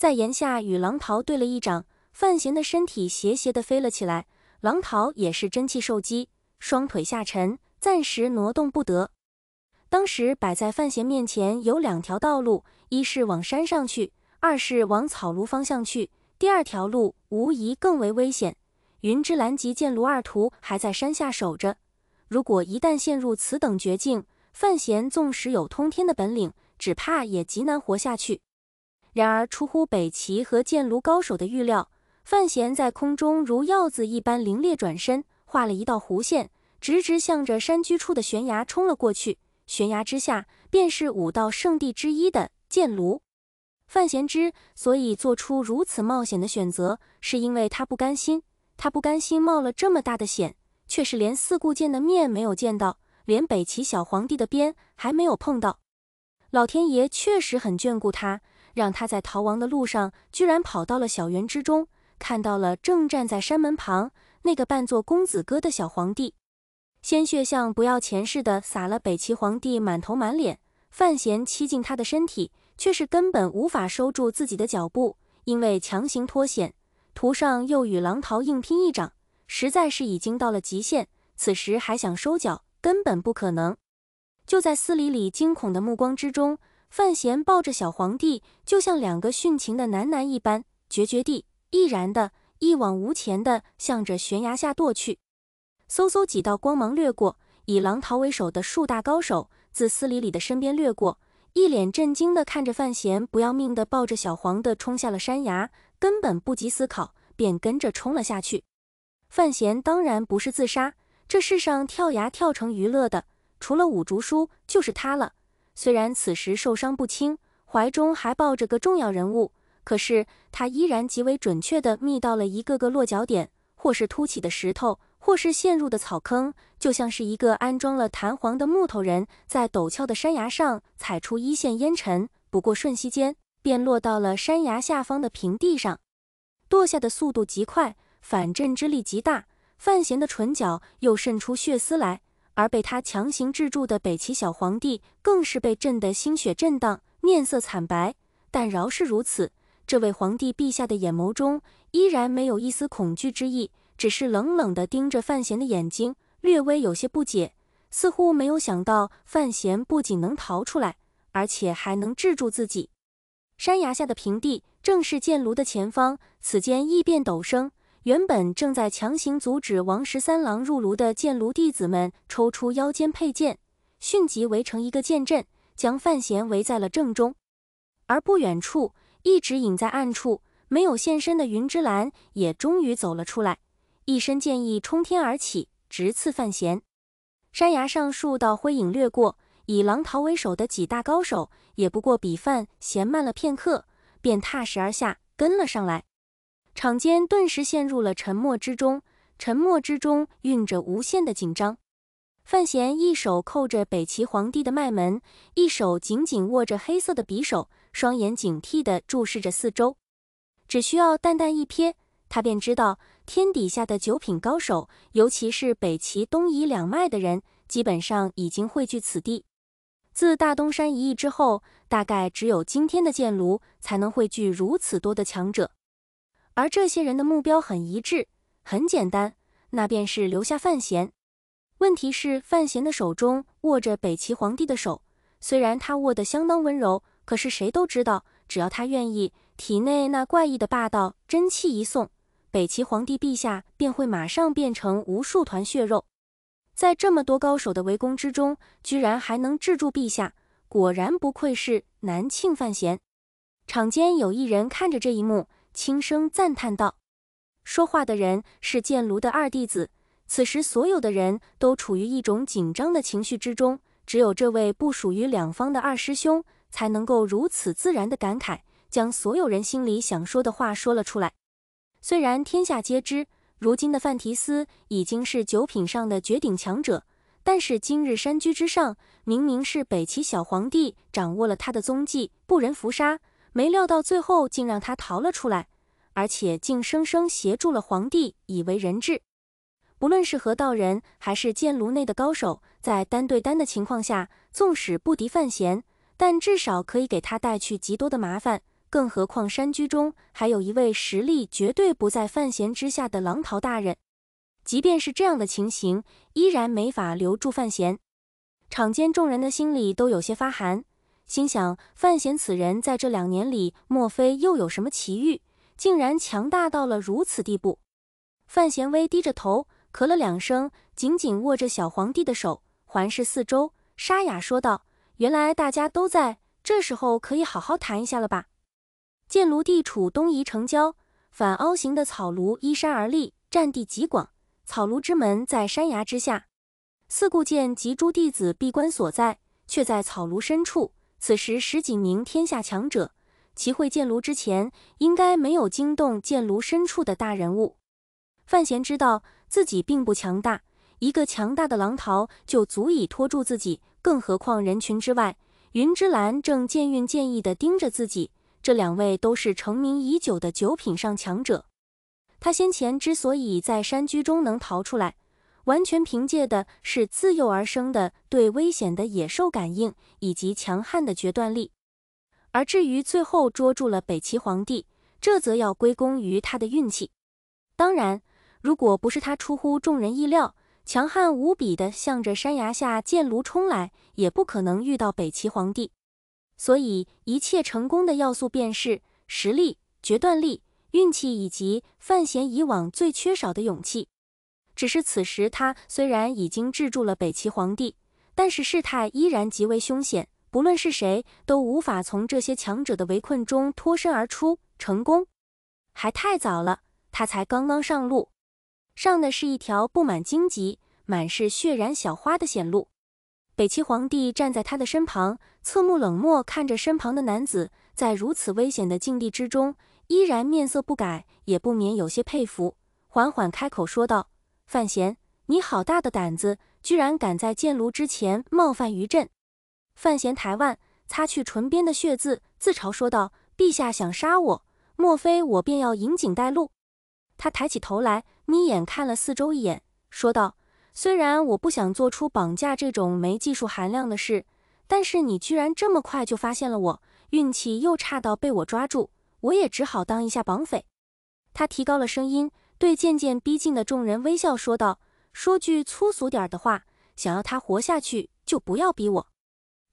在檐下与狼桃对了一掌，范闲的身体斜斜的飞了起来，狼桃也是真气受击，双腿下沉，暂时挪动不得。当时摆在范闲面前有两条道路，一是往山上去，二是往草庐方向去。第二条路无疑更为危险。云之兰及剑卢二徒还在山下守着，如果一旦陷入此等绝境，范闲纵使有通天的本领，只怕也极难活下去。然而出乎北齐和剑卢高手的预料，范闲在空中如鹞子一般凌冽转身，画了一道弧线，直直向着山居处的悬崖冲了过去。悬崖之下，便是武道圣地之一的剑庐。范闲之所以做出如此冒险的选择，是因为他不甘心。他不甘心冒了这么大的险，却是连四顾剑的面没有见到，连北齐小皇帝的鞭还没有碰到。老天爷确实很眷顾他，让他在逃亡的路上，居然跑到了小园之中，看到了正站在山门旁那个扮作公子哥的小皇帝。鲜血像不要钱似的洒了北齐皇帝满头满脸，范闲欺近他的身体，却是根本无法收住自己的脚步，因为强行脱险，途上又与狼桃硬拼一掌，实在是已经到了极限。此时还想收脚，根本不可能。就在司礼里惊恐的目光之中，范闲抱着小皇帝，就像两个殉情的男男一般，决绝地、毅然的、一往无前的向着悬崖下堕去。嗖嗖几道光芒掠过，以狼桃为首的数大高手自司礼里的身边掠过，一脸震惊的看着范闲，不要命的抱着小黄的冲下了山崖，根本不及思考，便跟着冲了下去。范闲当然不是自杀，这世上跳崖跳成娱乐的，除了五竹叔就是他了。虽然此时受伤不轻，怀中还抱着个重要人物，可是他依然极为准确地觅到了一个个落脚点，或是凸起的石头。或是陷入的草坑，就像是一个安装了弹簧的木头人，在陡峭的山崖上踩出一线烟尘，不过瞬息间便落到了山崖下方的平地上。堕下的速度极快，反震之力极大，范闲的唇角又渗出血丝来，而被他强行制住的北齐小皇帝更是被震得心血震荡，面色惨白。但饶是如此，这位皇帝陛下的眼眸中依然没有一丝恐惧之意。只是冷冷地盯着范闲的眼睛，略微有些不解，似乎没有想到范闲不仅能逃出来，而且还能制住自己。山崖下的平地正是剑庐的前方，此间异变陡生。原本正在强行阻止王十三郎入炉的剑炉弟子们，抽出腰间佩剑，迅即围成一个剑阵，将范闲围在了正中。而不远处，一直隐在暗处没有现身的云之兰，也终于走了出来。一身剑意冲天而起，直刺范闲。山崖上数道灰影掠过，以狼桃为首的几大高手也不过比范闲慢了片刻，便踏实而下，跟了上来。场间顿时陷入了沉默之中，沉默之中蕴着无限的紧张。范闲一手扣着北齐皇帝的脉门，一手紧紧握着黑色的匕首，双眼警惕地注视着四周。只需要淡淡一瞥。他便知道，天底下的九品高手，尤其是北齐东夷两脉的人，基本上已经汇聚此地。自大东山一役之后，大概只有今天的剑庐才能汇聚如此多的强者。而这些人的目标很一致，很简单，那便是留下范闲。问题是，范闲的手中握着北齐皇帝的手，虽然他握得相当温柔，可是谁都知道，只要他愿意，体内那怪异的霸道真气一送。北齐皇帝陛下便会马上变成无数团血肉，在这么多高手的围攻之中，居然还能制住陛下，果然不愧是南庆范闲。场间有一人看着这一幕，轻声赞叹道：“说话的人是剑庐的二弟子。”此时，所有的人都处于一种紧张的情绪之中，只有这位不属于两方的二师兄，才能够如此自然的感慨，将所有人心里想说的话说了出来。虽然天下皆知，如今的范提斯已经是九品上的绝顶强者，但是今日山居之上，明明是北齐小皇帝掌握了他的踪迹，不忍伏杀，没料到最后竟让他逃了出来，而且竟生生协助了皇帝，以为人质。不论是何道人，还是剑炉内的高手，在单对单的情况下，纵使不敌范闲，但至少可以给他带去极多的麻烦。更何况山居中还有一位实力绝对不在范闲之下的狼桃大人。即便是这样的情形，依然没法留住范闲。场间众人的心里都有些发寒，心想范闲此人在这两年里，莫非又有什么奇遇，竟然强大到了如此地步？范闲微低着头，咳了两声，紧紧握着小皇帝的手，环视四周，沙哑说道：“原来大家都在，这时候可以好好谈一下了吧？”剑炉地处东夷城郊，反凹形的草庐依山而立，占地极广。草庐之门在山崖之下，四顾剑及诸弟子闭关所在，却在草庐深处。此时十几名天下强者齐会剑炉之前，应该没有惊动剑炉深处的大人物。范闲知道自己并不强大，一个强大的狼桃就足以拖住自己，更何况人群之外，云之兰正剑运剑意地盯着自己。这两位都是成名已久的九品上强者，他先前之所以在山居中能逃出来，完全凭借的是自幼而生的对危险的野兽感应以及强悍的决断力。而至于最后捉住了北齐皇帝，这则要归功于他的运气。当然，如果不是他出乎众人意料，强悍无比的向着山崖下剑炉冲来，也不可能遇到北齐皇帝。所以，一切成功的要素便是实力、决断力、运气以及范闲以往最缺少的勇气。只是此时他虽然已经制住了北齐皇帝，但是事态依然极为凶险，不论是谁都无法从这些强者的围困中脱身而出。成功还太早了，他才刚刚上路，上的是一条布满荆棘、满是血染小花的险路。北齐皇帝站在他的身旁，侧目冷漠看着身旁的男子，在如此危险的境地之中，依然面色不改，也不免有些佩服，缓缓开口说道：“范闲，你好大的胆子，居然敢在剑炉之前冒犯于朕！”范闲抬腕，擦去唇边的血渍，自嘲说道：“陛下想杀我，莫非我便要引颈带路？”他抬起头来，眯眼看了四周一眼，说道。虽然我不想做出绑架这种没技术含量的事，但是你居然这么快就发现了我，运气又差到被我抓住，我也只好当一下绑匪。他提高了声音，对渐渐逼近的众人微笑说道：“说句粗俗点的话，想要他活下去，就不要逼我，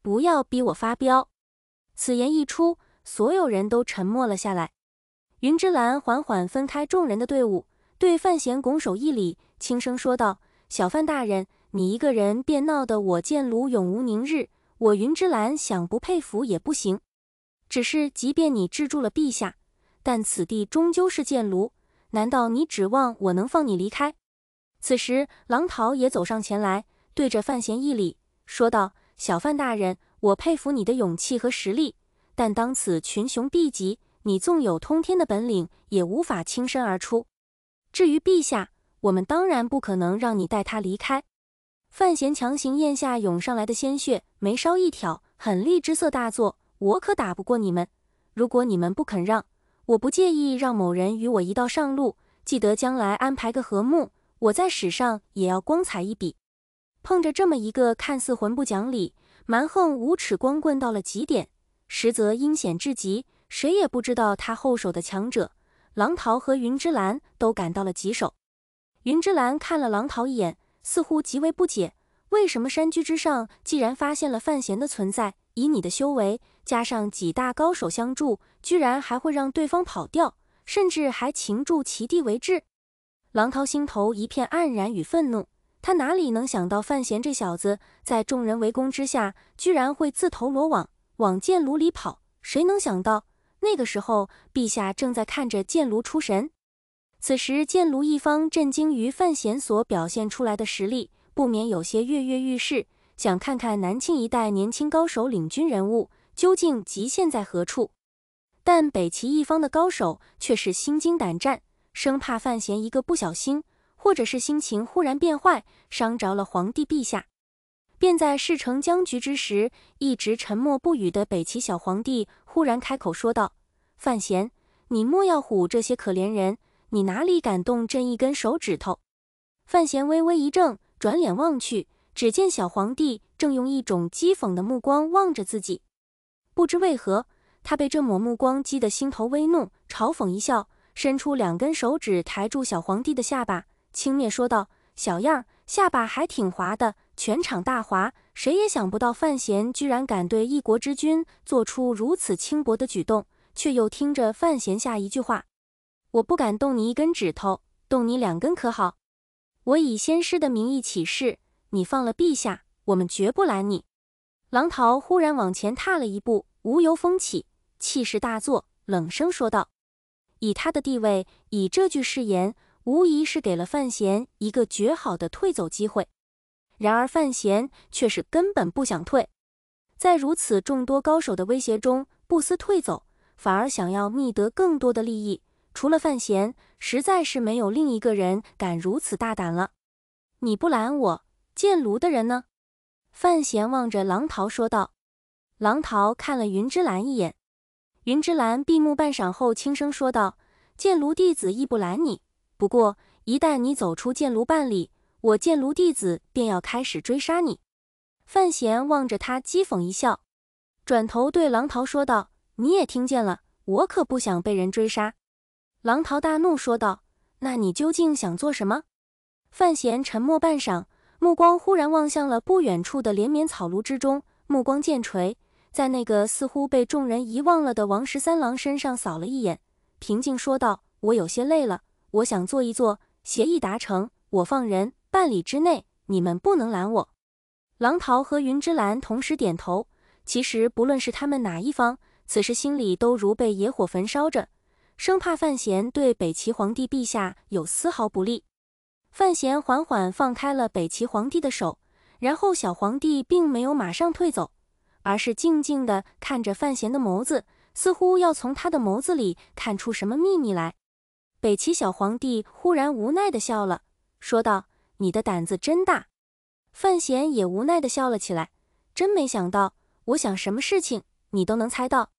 不要逼我发飙。”此言一出，所有人都沉默了下来。云之兰缓缓分开众人的队伍，对范闲拱手一礼，轻声说道。小范大人，你一个人便闹得我剑炉永无宁日，我云之兰想不佩服也不行。只是，即便你制住了陛下，但此地终究是剑炉，难道你指望我能放你离开？此时，狼桃也走上前来，对着范闲一礼，说道：“小范大人，我佩服你的勇气和实力，但当此群雄毕集，你纵有通天的本领，也无法轻身而出。至于陛下，”我们当然不可能让你带他离开。范闲强行咽下涌上来的鲜血，眉梢一挑，狠厉之色大作：“我可打不过你们。如果你们不肯让，我不介意让某人与我一道上路。记得将来安排个和睦，我在史上也要光彩一笔。”碰着这么一个看似浑不讲理、蛮横无耻光棍到了极点，实则阴险至极，谁也不知道他后手的强者，狼桃和云之兰都感到了棘手。云之兰看了狼桃一眼，似乎极为不解，为什么山居之上既然发现了范闲的存在，以你的修为，加上几大高手相助，居然还会让对方跑掉，甚至还擒住其地为质？狼桃心头一片黯然与愤怒，他哪里能想到范闲这小子在众人围攻之下，居然会自投罗网，往剑炉里跑？谁能想到那个时候，陛下正在看着剑炉出神？此时，剑炉一方震惊于范闲所表现出来的实力，不免有些跃跃欲试，想看看南庆一代年轻高手领军人物究竟极限在何处。但北齐一方的高手却是心惊胆战，生怕范闲一个不小心，或者是心情忽然变坏，伤着了皇帝陛下。便在事成僵局之时，一直沉默不语的北齐小皇帝忽然开口说道：“范闲，你莫要唬这些可怜人。”你哪里敢动朕一根手指头？范闲微微一怔，转脸望去，只见小皇帝正用一种讥讽的目光望着自己。不知为何，他被这抹目光激得心头微怒，嘲讽一笑，伸出两根手指抬住小皇帝的下巴，轻蔑说道：“小样，下巴还挺滑的，全场大滑，谁也想不到范闲居然敢对一国之君做出如此轻薄的举动。”却又听着范闲下一句话：“我不敢动你一根指头，动你两根可好？我以先师的名义起誓，你放了陛下，我们绝不拦你。”狼桃忽然往前踏了一步，无由风起，气势大作，冷声说道：“以他的地位，以这句誓言，无疑是给了范闲一个绝好的退走机会。然而范闲却是根本不想退，在如此众多高手的威胁中，不思退走。”反而想要觅得更多的利益，除了范闲，实在是没有另一个人敢如此大胆了。你不拦我，剑庐的人呢？范闲望着狼桃说道。狼桃看了云芝兰一眼，云芝兰闭目半晌后，轻声说道：“剑庐弟子亦不拦你，不过一旦你走出剑庐半里，我剑庐弟子便要开始追杀你。”范闲望着他讥讽一笑，转头对狼桃说道。你也听见了，我可不想被人追杀。狼桃大怒说道：“那你究竟想做什么？”范闲沉默半晌，目光忽然望向了不远处的连绵草庐之中，目光渐垂，在那个似乎被众人遗忘了的王十三郎身上扫了一眼，平静说道：“我有些累了，我想坐一坐。协议达成，我放人，半里之内你们不能拦我。”狼桃和云之兰同时点头。其实不论是他们哪一方。此时心里都如被野火焚烧着，生怕范闲对北齐皇帝陛下有丝毫不利。范闲缓缓放开了北齐皇帝的手，然后小皇帝并没有马上退走，而是静静地看着范闲的眸子，似乎要从他的眸子里看出什么秘密来。北齐小皇帝忽然无奈地笑了，说道：“你的胆子真大。”范闲也无奈地笑了起来，真没想到，我想什么事情你都能猜到。